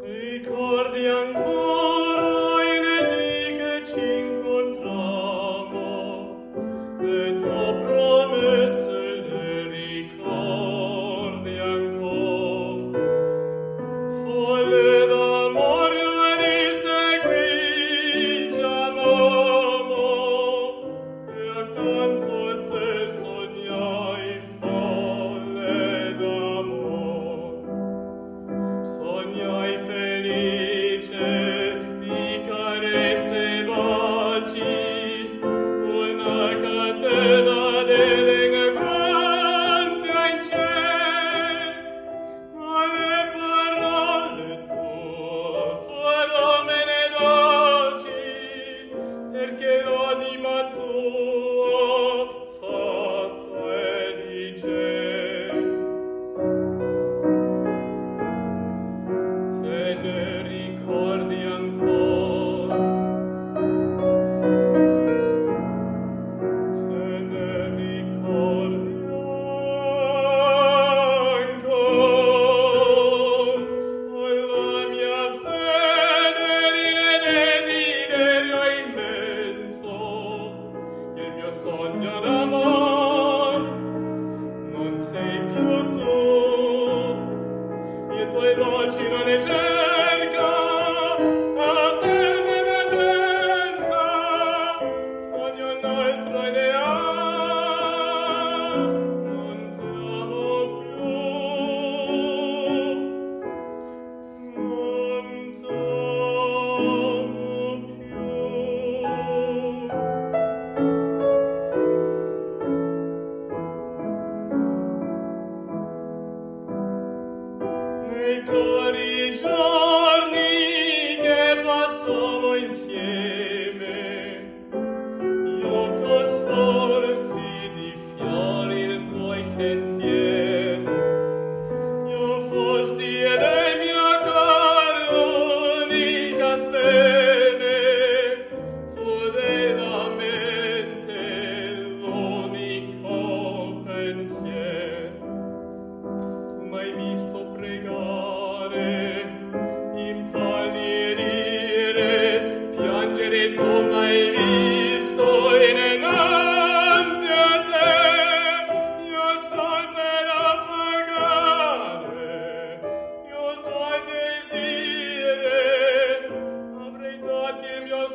Ricordi ancora sogno d'amor. Non sei più tu. I tuoi voci non è certo sit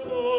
for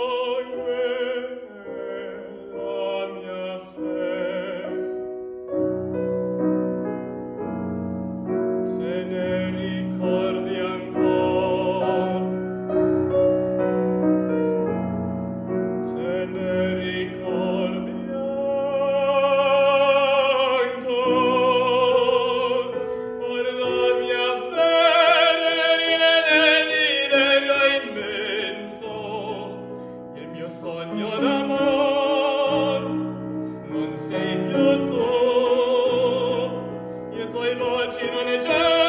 non sei più tu, io tuoi voci non è già